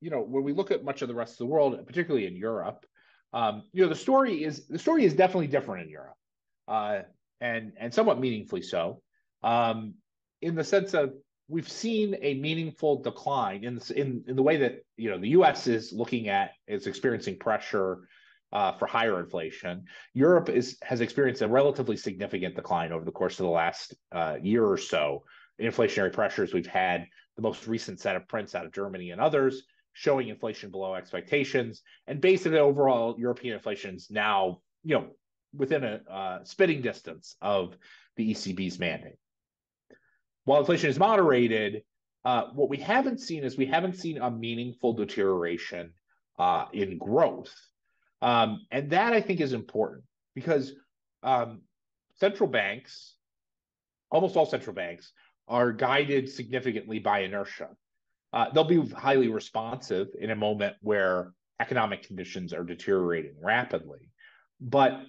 you know, when we look at much of the rest of the world, particularly in Europe, um, you know, the story is the story is definitely different in Europe, uh, and and somewhat meaningfully so, um, in the sense of we've seen a meaningful decline in in in the way that you know the U.S. is looking at is experiencing pressure uh, for higher inflation. Europe is has experienced a relatively significant decline over the course of the last uh, year or so. Inflationary pressures we've had the most recent set of prints out of Germany and others showing inflation below expectations, and basically overall European inflation is now you know within a uh, spitting distance of the ECB's mandate. While inflation is moderated, uh, what we haven't seen is we haven't seen a meaningful deterioration uh, in growth. Um, and that I think is important because um, central banks, almost all central banks, are guided significantly by inertia. Uh, they'll be highly responsive in a moment where economic conditions are deteriorating rapidly. But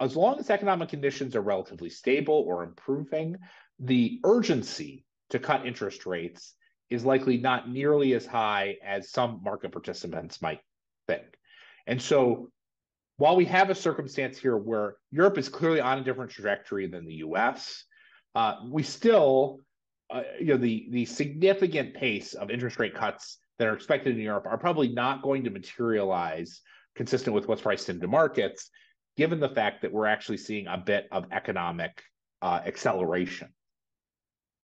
as long as economic conditions are relatively stable or improving, the urgency to cut interest rates is likely not nearly as high as some market participants might think. And so while we have a circumstance here where Europe is clearly on a different trajectory than the US, uh, we still, uh, you know, the, the significant pace of interest rate cuts that are expected in Europe are probably not going to materialize consistent with what's priced into markets, given the fact that we're actually seeing a bit of economic uh, acceleration.